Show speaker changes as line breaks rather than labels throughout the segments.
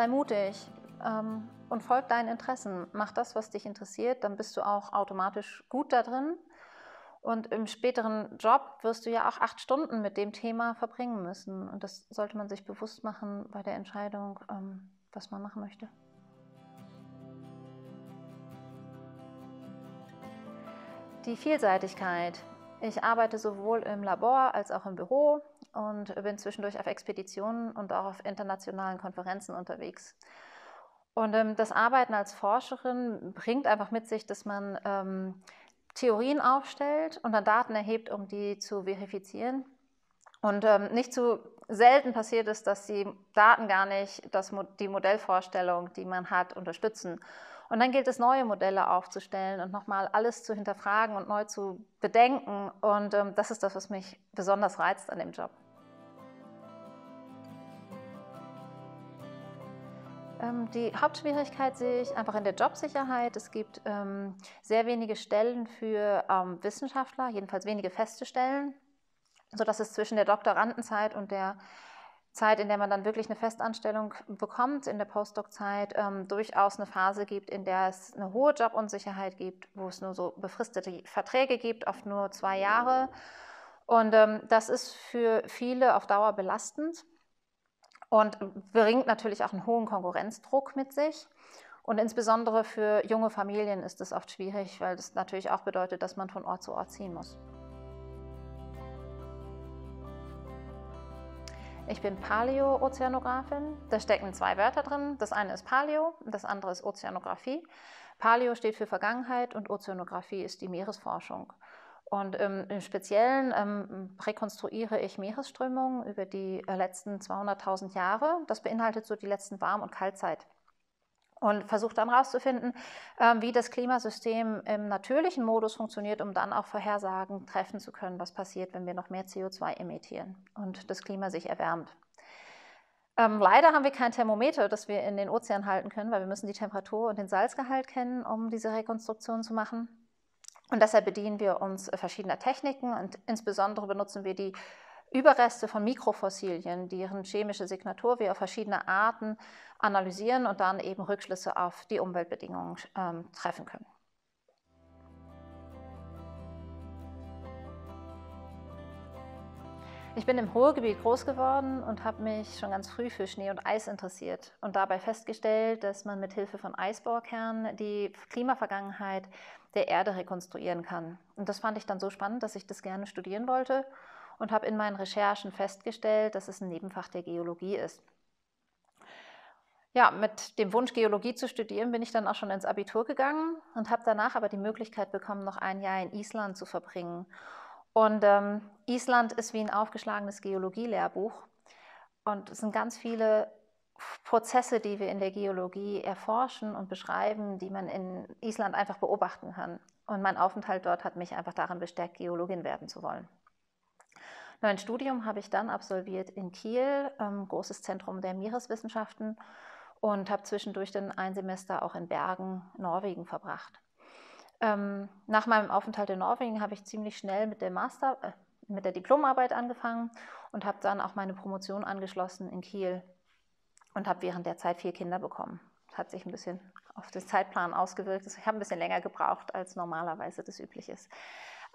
Sei mutig ähm, und folg deinen Interessen. Mach das, was dich interessiert, dann bist du auch automatisch gut da drin. Und im späteren Job wirst du ja auch acht Stunden mit dem Thema verbringen müssen. Und das sollte man sich bewusst machen bei der Entscheidung, ähm, was man machen möchte. Die Vielseitigkeit. Ich arbeite sowohl im Labor als auch im Büro und bin zwischendurch auf Expeditionen und auch auf internationalen Konferenzen unterwegs. Und ähm, das Arbeiten als Forscherin bringt einfach mit sich, dass man ähm, Theorien aufstellt und dann Daten erhebt, um die zu verifizieren. Und ähm, nicht zu selten passiert es, dass die Daten gar nicht das, die Modellvorstellung, die man hat, unterstützen. Und dann gilt es, neue Modelle aufzustellen und nochmal alles zu hinterfragen und neu zu bedenken. Und ähm, das ist das, was mich besonders reizt an dem Job. Ähm, die Hauptschwierigkeit sehe ich einfach in der Jobsicherheit. Es gibt ähm, sehr wenige Stellen für ähm, Wissenschaftler, jedenfalls wenige feste Stellen, sodass es zwischen der Doktorandenzeit und der Zeit, in der man dann wirklich eine Festanstellung bekommt, in der Postdoc-Zeit, ähm, durchaus eine Phase gibt, in der es eine hohe Jobunsicherheit gibt, wo es nur so befristete Verträge gibt, oft nur zwei Jahre. Und ähm, das ist für viele auf Dauer belastend und bringt natürlich auch einen hohen Konkurrenzdruck mit sich. Und insbesondere für junge Familien ist es oft schwierig, weil das natürlich auch bedeutet, dass man von Ort zu Ort ziehen muss. Ich bin Paleo-Ozeanografin. Da stecken zwei Wörter drin. Das eine ist Paleo, das andere ist Ozeanographie. Paleo steht für Vergangenheit und Ozeanographie ist die Meeresforschung. Und ähm, im Speziellen ähm, rekonstruiere ich Meeresströmungen über die äh, letzten 200.000 Jahre. Das beinhaltet so die letzten Warm- und Kaltzeit. Und versuche dann herauszufinden, ähm, wie das Klimasystem im natürlichen Modus funktioniert, um dann auch Vorhersagen treffen zu können, was passiert, wenn wir noch mehr CO2 emittieren und das Klima sich erwärmt. Ähm, leider haben wir kein Thermometer, das wir in den Ozean halten können, weil wir müssen die Temperatur und den Salzgehalt kennen, um diese Rekonstruktion zu machen. Und deshalb bedienen wir uns verschiedener Techniken und insbesondere benutzen wir die Überreste von Mikrofossilien, deren chemische Signatur wir auf verschiedene Arten analysieren und dann eben Rückschlüsse auf die Umweltbedingungen ähm, treffen können. Ich bin im Ruhrgebiet groß geworden und habe mich schon ganz früh für Schnee und Eis interessiert und dabei festgestellt, dass man mit Hilfe von Eisbohrkernen die Klimavergangenheit der Erde rekonstruieren kann. Und das fand ich dann so spannend, dass ich das gerne studieren wollte und habe in meinen Recherchen festgestellt, dass es ein Nebenfach der Geologie ist. Ja, mit dem Wunsch, Geologie zu studieren, bin ich dann auch schon ins Abitur gegangen und habe danach aber die Möglichkeit bekommen, noch ein Jahr in Island zu verbringen. Und ähm, Island ist wie ein aufgeschlagenes Geologielehrbuch. Und es sind ganz viele Prozesse, die wir in der Geologie erforschen und beschreiben, die man in Island einfach beobachten kann. Und mein Aufenthalt dort hat mich einfach daran bestärkt, Geologin werden zu wollen. Mein Studium habe ich dann absolviert in Kiel, ähm, großes Zentrum der Meereswissenschaften, und habe zwischendurch dann ein Semester auch in Bergen, Norwegen verbracht. Ähm, nach meinem Aufenthalt in Norwegen habe ich ziemlich schnell mit der Master, äh, mit der Diplomarbeit angefangen und habe dann auch meine Promotion angeschlossen in Kiel und habe während der Zeit vier Kinder bekommen. Das hat sich ein bisschen auf den Zeitplan ausgewirkt. Ich habe ein bisschen länger gebraucht, als normalerweise das üblich ist.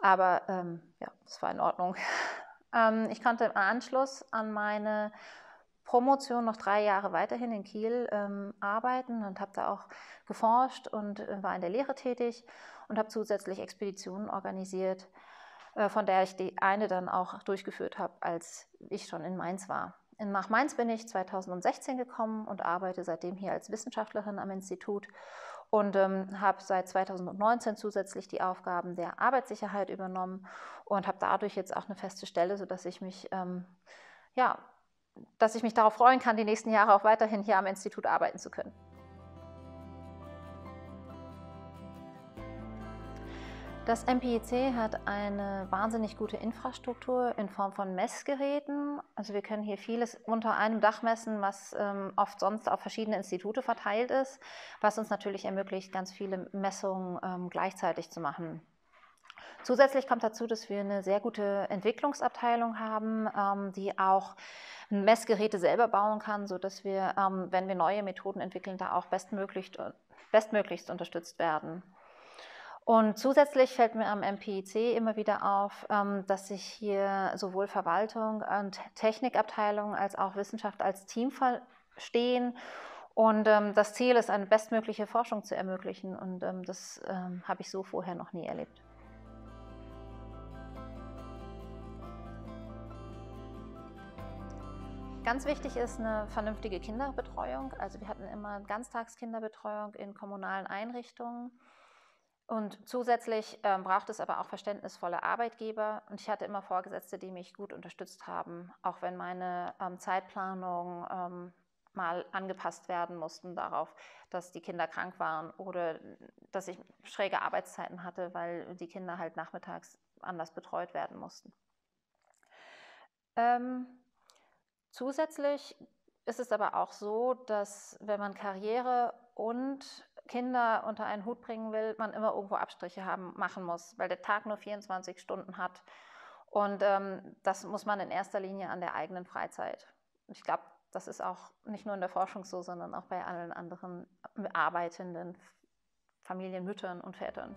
Aber ähm, ja, es war in Ordnung. Ähm, ich konnte im Anschluss an meine Promotion noch drei Jahre weiterhin in Kiel ähm, arbeiten und habe da auch geforscht und äh, war in der Lehre tätig und habe zusätzlich Expeditionen organisiert, äh, von der ich die eine dann auch durchgeführt habe, als ich schon in Mainz war. Nach Mainz bin ich 2016 gekommen und arbeite seitdem hier als Wissenschaftlerin am Institut und ähm, habe seit 2019 zusätzlich die Aufgaben der Arbeitssicherheit übernommen und habe dadurch jetzt auch eine feste Stelle, sodass ich mich ähm, ja, dass ich mich darauf freuen kann, die nächsten Jahre auch weiterhin hier am Institut arbeiten zu können. Das MPIC hat eine wahnsinnig gute Infrastruktur in Form von Messgeräten. Also wir können hier vieles unter einem Dach messen, was ähm, oft sonst auf verschiedene Institute verteilt ist, was uns natürlich ermöglicht, ganz viele Messungen ähm, gleichzeitig zu machen. Zusätzlich kommt dazu, dass wir eine sehr gute Entwicklungsabteilung haben, ähm, die auch Messgeräte selber bauen kann, sodass wir, ähm, wenn wir neue Methoden entwickeln, da auch bestmöglichst, bestmöglichst unterstützt werden. Und zusätzlich fällt mir am MPIC immer wieder auf, ähm, dass sich hier sowohl Verwaltung und Technikabteilung als auch Wissenschaft als Team verstehen. Und ähm, das Ziel ist, eine bestmögliche Forschung zu ermöglichen. Und ähm, das habe ich so vorher noch nie erlebt. Ganz wichtig ist eine vernünftige Kinderbetreuung. Also wir hatten immer Ganztagskinderbetreuung in kommunalen Einrichtungen. Und zusätzlich ähm, braucht es aber auch verständnisvolle Arbeitgeber. Und ich hatte immer Vorgesetzte, die mich gut unterstützt haben, auch wenn meine ähm, Zeitplanung ähm, mal angepasst werden mussten darauf, dass die Kinder krank waren oder dass ich schräge Arbeitszeiten hatte, weil die Kinder halt nachmittags anders betreut werden mussten. Ähm, zusätzlich ist es aber auch so, dass wenn man Karriere und Kinder unter einen Hut bringen will, man immer irgendwo Abstriche haben, machen muss, weil der Tag nur 24 Stunden hat. Und ähm, das muss man in erster Linie an der eigenen Freizeit. Ich glaube, das ist auch nicht nur in der Forschung so, sondern auch bei allen anderen arbeitenden Familienmüttern und Vätern.